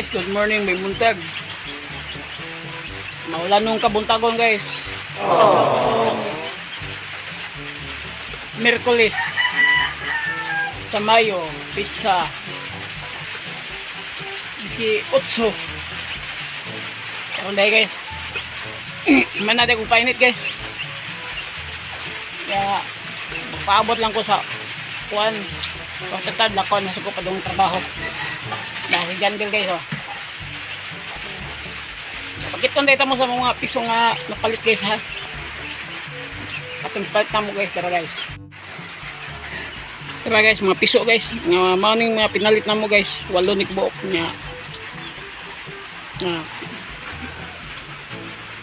Guys, good morning, may buntag. Maulan nung kabuntagon guys. Merkulis. Sa Mayo, pizza. Biski utso. Karon dahil guys. Man natin kung painit guys. Kaya paabot lang ko sa kuan. Pagtatad lang ko, nasa ko pa doon trabaho. Dahil dyan din guys oh. Pagkitong data mo sa mga piso nga napalit guys ha. Atong palit na mo guys, tara guys. Tara guys, mga piso guys. Nga maning mga pinalit na mo guys. Walo ni buok niya. Ah.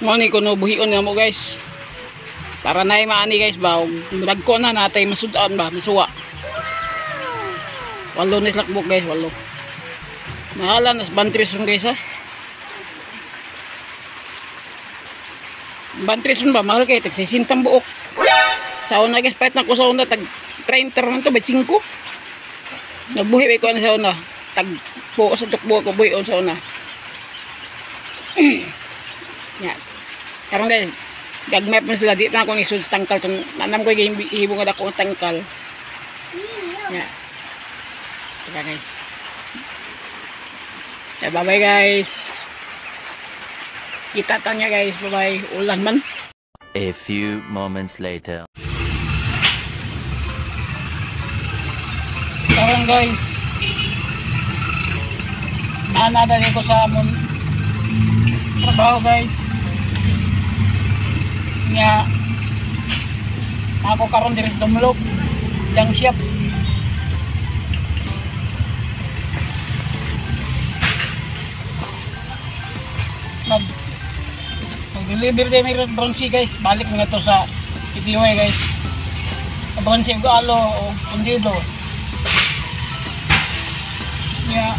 Mo ni kuno buhion na mo guys. Para na maani guys ba. Dagko na natay masudan ba, masuwa. Walo ni lakbok guys, walo. Mahala na bantris guys ha. Bantris ron ba mahal kay tag 60 buok. Sa una guys pahit na ko sa una tag 30 man to ba 5. Nagbuhi ko na sa una. Tag po sa tukbo ko buhi on sa una. ya. Karon guys, gagmay pa sila di na ako ni sud tangkal nanam ko gihibong nga dako ang tangkal. Ya. Tara guys. Okay, bye bye guys. Kita tanya guys, bye bye. Ulan man. A few moments later. Karon guys. Naanada ko sa amon trabaho guys. Nga ako karon diri sa Dumlok. Jang shop. Din ni Bronzy guys. Balik nga to sa PTOY guys. Sa Bronzy ko alo o kundido. Yeah.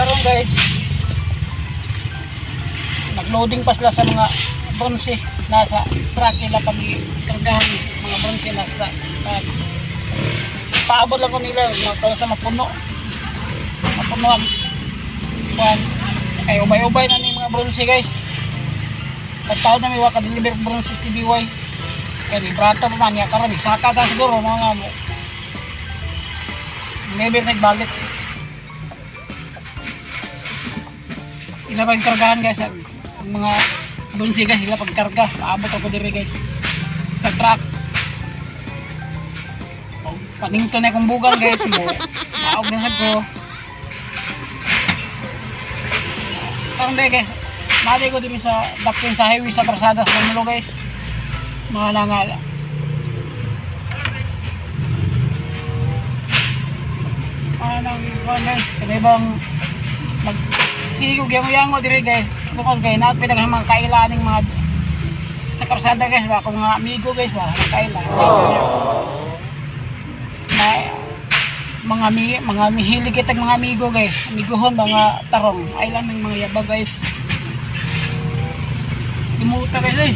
Karon guys. Nag-loading pa sila sa mga bronze nasa truck nila pag kargahan mga bronze nasa truck. Paabot lang ko nila mga sa mapuno. Mapuno ang kuan. Ay ubay-ubay na ni bronze guys. Pagtaon na may waka deliver bronze PBY. Kaya librato pa man niya karon isaka ta siguro mga mo. Never nagbalik. Sila pagkargahan guys ang mga bunsi guys sila pagkarga. Paabot ako diri guys sa truck. Paningto na akong bugan guys mo. Maog na ko. Dahil guys. Mali ko dito sa dakin sa highway sa Barsadas Manulo guys. Mga nangala. anang kuan guys kaya bang mag sigog yang yango dire guys bukod kay na pinag mga kailaning mga sa karsada guys ba? Kung mga amigo guys ba? Mga kaila na mga mi mga mihilig kitag mga amigo guys. Amiguhon mga tarong. Ay lang ng mga yaba guys imuta guys eh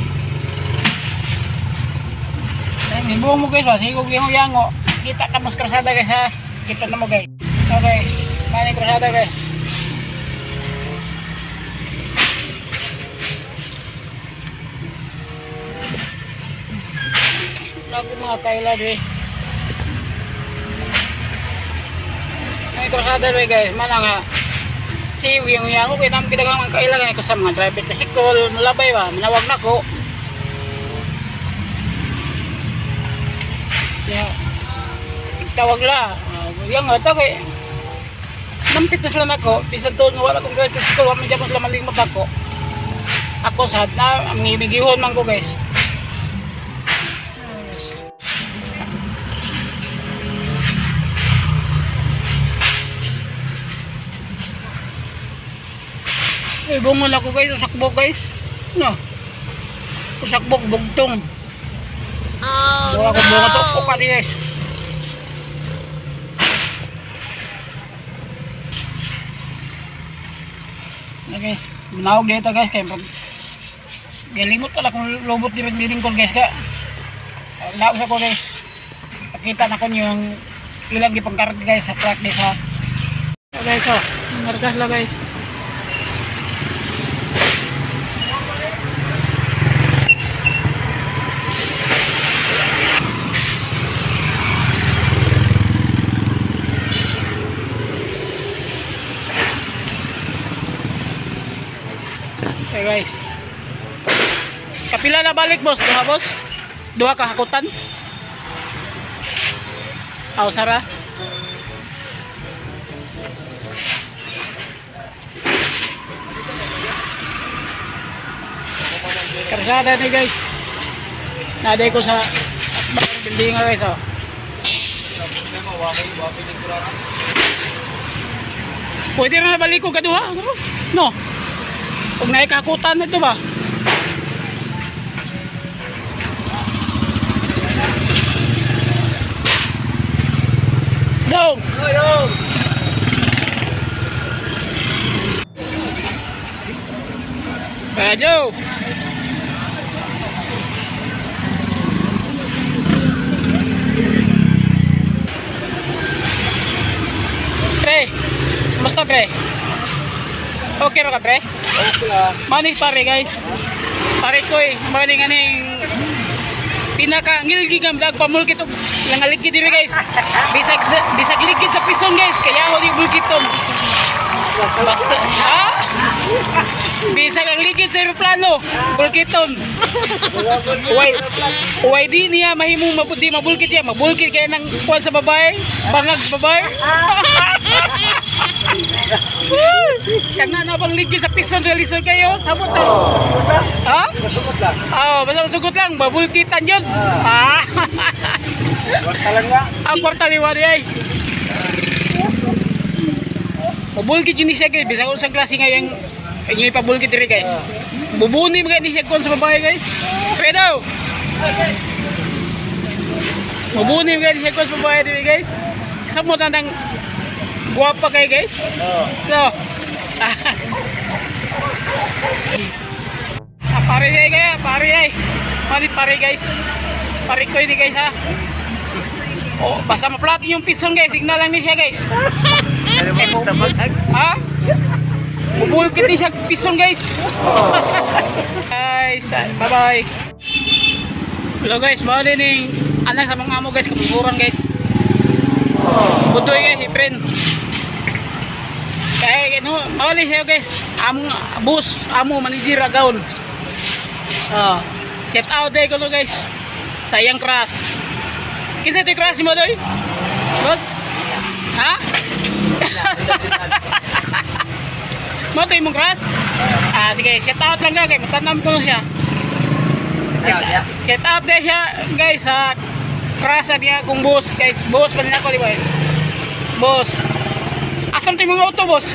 Ay, buong mo guys sigog yang yango kita ka mas karsada guys ha kita na guys so guys mani karsada guys lagu mga kaila dre mani guys mana nga si yung yang ko kinam kidagang mga kaila ganito sa mga driver tricycle malabay ba? Manawag na ko. Tawag la. Uh, yang nga kay nampit na sila nako bisan doon wala kong driver school wala medyo sila malimot ako ako sa na mimigihon man ko guys Eh, bungol ako guys, sa sakbog guys. No. Sa sakbog, bugtong. Oh, Wala ko bunga to, puka di guys. Na guys, manawag dito guys kaya pag galimot pala kung lubot di rin ko guys ka. Laos ako guys. Pakita na ko yung ilang ipangkarga guys sa truck di sa guys oh. Margas lang guys. Okay guys. Kapila na balik boss, duha boss. Duha ka hakutan. Aw sara. Karsada ni guys. Naday ko sa building guys oh. Pwede na balik ko kaduha. No. Kung naikakutan ito ba? Go! Ayo! Pre, kumusta pre? Okay ra ka pre? Okay lang. Manis pare guys. Pare ko eh, maning aning pinaka ngilgigam dag pamulkit og langaligid diri guys. Bisag sa- bisag ligid sa pison guys, kaya di bulkiton. Basta ha? Bisag ang ligid sa eroplano, bulkiton. Uway, uway di niya mahimong mabudi mabulkit niya, mabulkit kaya nang kuwan sa babae, bangag sa babae. Kana na bang ligid sa pison realisyon kayo, sabot na. Ha? Lang. Oh, basta masugot lang, babulkitan yun. Ah. Ang kwarta liwan ay. Babulkit yun ni siya guys, bisa kung sa klase nga yung inyo ipabulkit diri guys. Bubuni mga ni siya kung sa babae guys. Pero, Bubuni mga ni siya kung sa babae diri guys. Samot na ng guwapa kayo guys. So, ah, pare ay kaya, pare ay. Manit pare guys. Pare ko ini guys ha. Oh, basta maplati yung pison guys. Signal lang ni siya guys. Ha? Bubulkit ni siya pison guys. guys, bye bye. Hello guys, bawa din yung anak sa mga amo guys. Kapuguran guys. Budoy guys, friend. Kaya ano, mawali siya guys. Among bus, amo manager agaon. Ah, set out day ko guys. Sayang crash. Kinsa ito crash mo doy? Boss? Ha? mo to imong crash? Ah, sige, set out lang ka kay matanam ko na siya. Set, set out day siya guys sa crash niya kung boss guys. Boss pa nila ko di ba? Boss. Asam tayo mga auto, boss?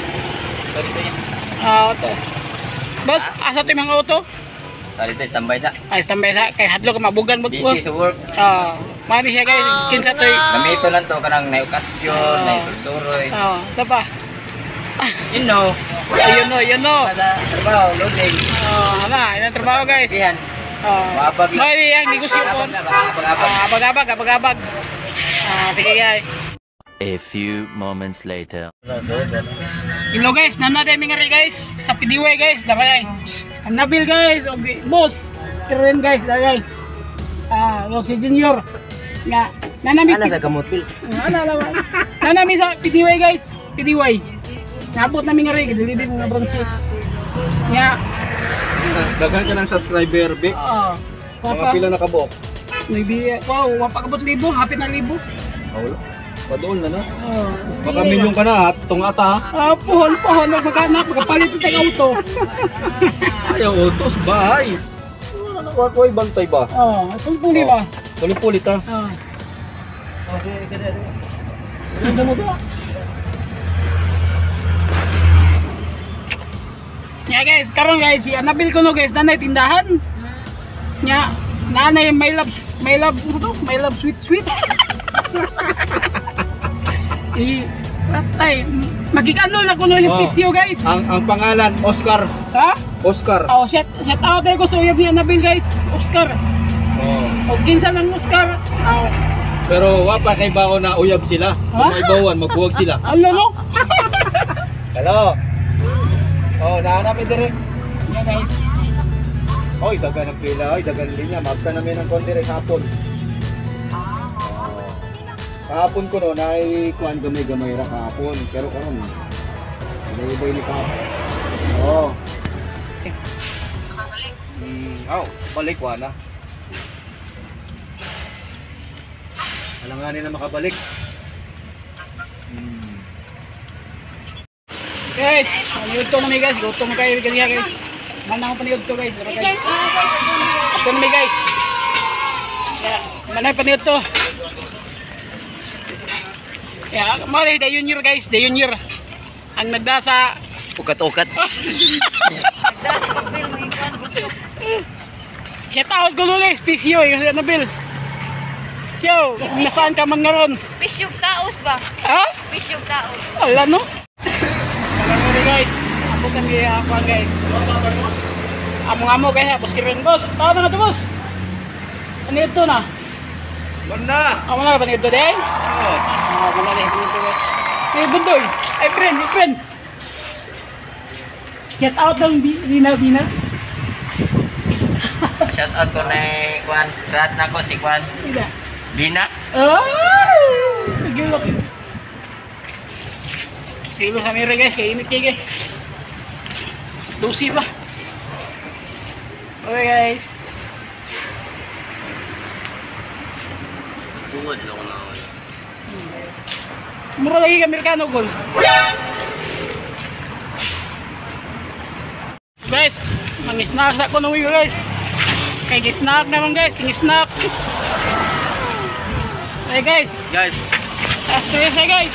Ah, auto. Boss, asa tayo mga auto? Tadi itu standby sa. Ay, tambay sa kay hadlo ka mabugan mo. Busy sa work. Ah, mani siya guys, kinsa toy. Gamito lang to kanang na okasyon, na isusuroy. Oh, sa pa. You know, Ayun no, yun no. kada trabaho, loading. Oh, hala, yan ang trabaho guys. Sihan. Oh, Mabag lang. mani yang negosyo po. Abag na, abag-abag. Ah, abag-abag, abag-abag. Ah, sige guys. A few moments later. Hello guys, mi nga rin guys sa PDW guys, daray. Ang nabil guys, og boss. Keren guys, daray. Ah, og si Junior. Nga, nanami Ana sa gamot pil. Ano lawan? Nanami sa PDY guys, PDY. Nabot namin nga rin, deliver mga bronze. Nga, Daghan ka ng subscriber, Big. oo. Mga pila na kabok. maybe, wow, wapakabot libo, hapit na libo. Wala. Padoon na na. Oh, Baka milyon ka na, ha? Tungata? Ah, puhon, puhon, magkakanak, magkapalit ng auto. Ayaw, utos, bahay. Ano ba ko bantay ba? Oh, itong puli ba? Pulit-pulit, ha? Oh. Ganda mo ba? Yeah guys, karon guys, si Anabil ko no guys, nanay tindahan. Nya, nanay may love, may love, ano to? May love sweet sweet. I, patay, magkikano lang ko no yung Oh. pisyo guys. Ang ang pangalan, Oscar. Ha? Oscar. Oh, shout, shout out ko sa uyab ni Anabil guys, Oscar. Oh. O kinsa lang Oscar. Oh, Pero wapa kay bao na uyab sila. Kung may bawan, magbuwag sila. Ano no? Hello. Oh, nahanapin direk. Yeah guys. Oy, dagan ang pila, oy, dagan linya. Magka namin ng konti rin hapon. Kahapon ko no, nai kuan gamay-gamay ra kahapon. Pero karon, iba ni kahapon. Oo. Hmm, oh, balik wa Alanganin na makabalik. Hmm. Guys, paniod to na may guys. Gutom kayo ganyan guys. Manang paniod to guys. Tara guys. Ito na may guys. Manang paniod to. Yeah, mali the junior guys, the junior. Ang nagdasa Ukat-ukat. Shout out ko guys, Pisyo, yung ano Bill. Yo, nasaan ka man ngayon? Pisyog taos ba? Ha? Pisyog taos. Wala no? Alam guys, ako kami ako guys. Amo-amo guys, boss kirin boss. Tao na nga to boss. Ano ito na? Banda. Amo na ba nito din? Oh. Ah, wala din dito guys. Hey, bundoy. Ay friend, friend. Get out ng bi- bina bina. Shout out ko na Kwan. Crush na ko si Kwan. Ida. Bina. Ah! Nagilok. Silo sa mira guys, kaya init kayo guys. Stusi pa. Okay guys. Bungod lang na ako. Mura lagi ka Amerikano gol. Guys, mang-snack sa ko nung guys. Kay snack naman guys, ting snack. Hey guys, Guys, last tres eh guys.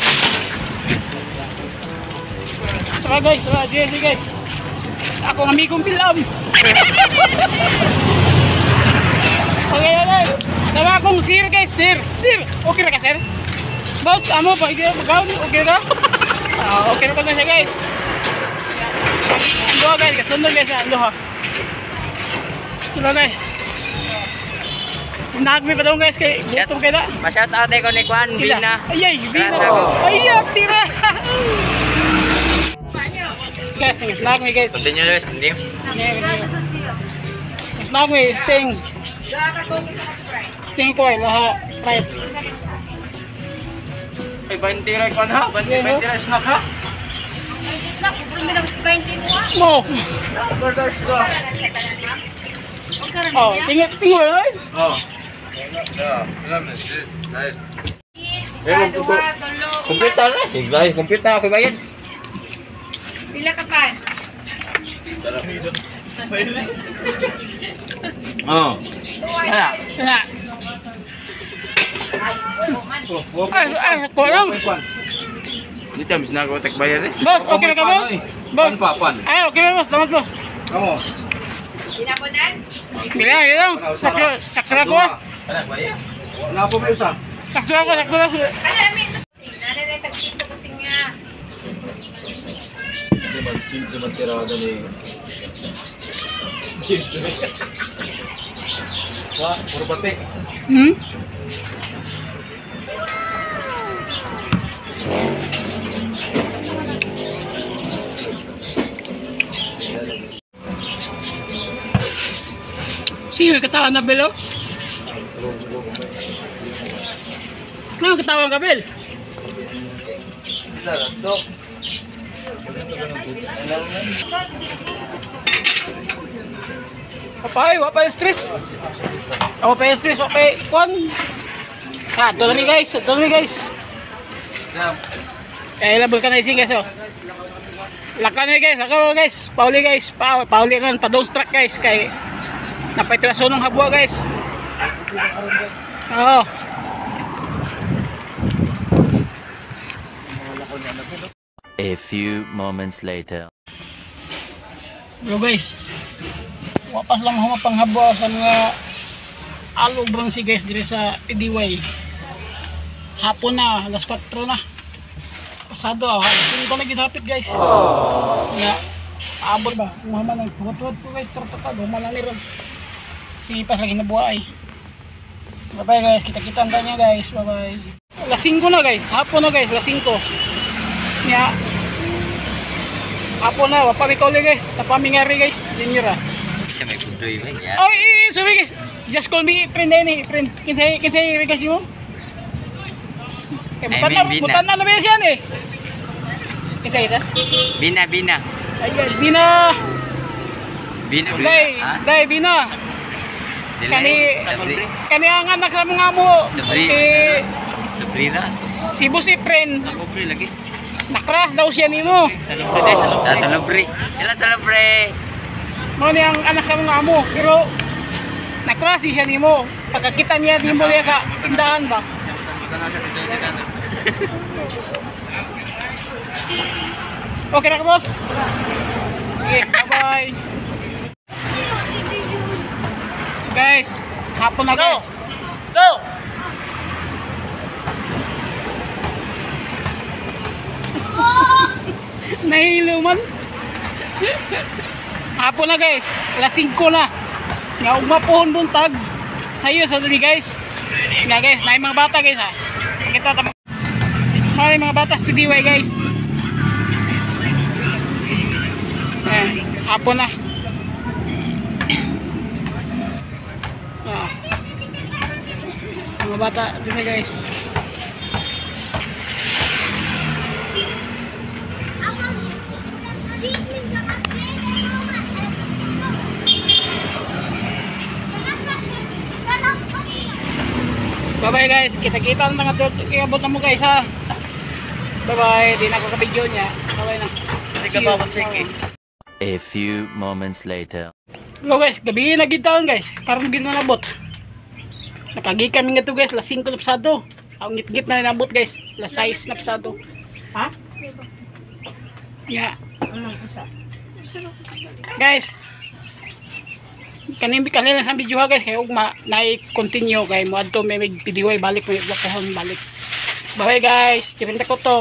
Tara guys, tara, GSC guys. Ako ang amigong pilam. okay guys, sama akong sir guys, sir. Sir, okay na ka sir? Boss, amo pa, hindi magaw okay na? Ah, okay na pa na siya guys. Ando guys, kasunod guys, ando ha. Diba guys? Nagmi pa daw guys, kay gutom kayo na. ma-shout out ko ni Kwan. Bina. Ay, ay, Bina. Grabe ako. Ay, ay, tira. guys, me guys. Continue guys, hindi. Snack me, sting. Sting ko ay lahat. Right. Ay, 20 ra Kwan ha? 20 Yeah, no? 20 ra snack ha? Snack, kung may 20 mo. Smoke. Order snack. Oh, tingin, tingin mo yun. Oh. Isa, dua, tulo, Computer na. Sige, guys, computer ako bayad. Pila ka pa? Oh. Hala. Sana. Ay, ay, ko lang. Dito, mis na ako tek bayad eh. Boss, okay na ka boss? Boss. Pan pa, pan. Ay, okay na boss. Salamat boss. Kamo. Sinapunan? Bila, bila. Sakto, sakto ako ah. Wala po may usa. Sakto ako, sakto ako. Hindi man, simple man tirada ni... Simple. Wah, puro pati. Hmm? Sino katawa na Bel? Ano katawa ka Bel? Papay, wapay stress. Yung stress, okay. Kwan. Ah, ito na mi guys, ito na mi guys. Eh, label ka na ising guys, oh. Lakan na guys, lakaw guys. Pauli guys, pa pauli kan pa dose track guys kay napaitraso ng habwa guys. Oo. A few moments later. Bro guys. Wapas lang ako mapanghabwa sa mga alo bronze guys dire sa PDY. Hapon na, alas 4 na. Pasado ah, halos ko na gidapit guys. Ya, abot ba? Muhammad nang tuwat-tuwat ko guys, tartata, gumala ni ron. Sipas lagi na buhay. Bye bye guys, kita-kita niya guys. Bye bye. Alas 5 na guys, hapon na guys, alas 5. Ya. hapon na, wapa mi kauli guys. Tapami nga rin guys, junior ah. Bisa may pudoy ba ya? Oh, eh, sabi guys. Just call me friend na ini, friend. Kinsay, kinsay rin kasi mo. Eh, Ay, butan na, Bin- Bin na. butan na na ba siya eh. Kinsay ita? Bina, Bina. Ayan, Bina. Bina, Bina. Day, Ha? day, Bina. Dili. Kani, Sabri. kani ang anak sa mga mo. Sabri. Si, Sabrina. si Boss Efren. Salubre lagi. Nakras daw siya nimo. Salubre day, salubre. Salubre. Ilan salubre? Mo ni ang anak sa mga amo. Pero, nakras siya nimo. Pagkakita niya, di mo niya sa tindahan ba? Okay na ka, boss? Okay, bye-bye. Guys, hapon na guys. Go! Nahilo man. Hapon na guys. Alas 5 na. Nga umapohon buntag. Sayo sa dumi guys. Nga guys, na mga bata guys ha. Kita tama. Sorry mga bata PDY guys. Eh, hapon na. Ah. Mga bata, dumi guys. Bye bye guys. Kita-kita ng mga dot. Kaya abot na mo guys ha. Bye bye. Di na ako kabidyo niya. Bye bye na. Sige ba, sige. A few moments later. Hello guys. Gabi na gitaon guys. Karon gid na nabot. Nakagi kami nga to guys. Las 5 na pasado. Ang ngit-ngit na nabot guys. Las 6 na pasado. Ha? Ya. Guys. Kanin kanila sa video ha guys kay ugma na continue kay mo adto may video balik may blokohon balik. Bye bye guys. Kipinta ko to.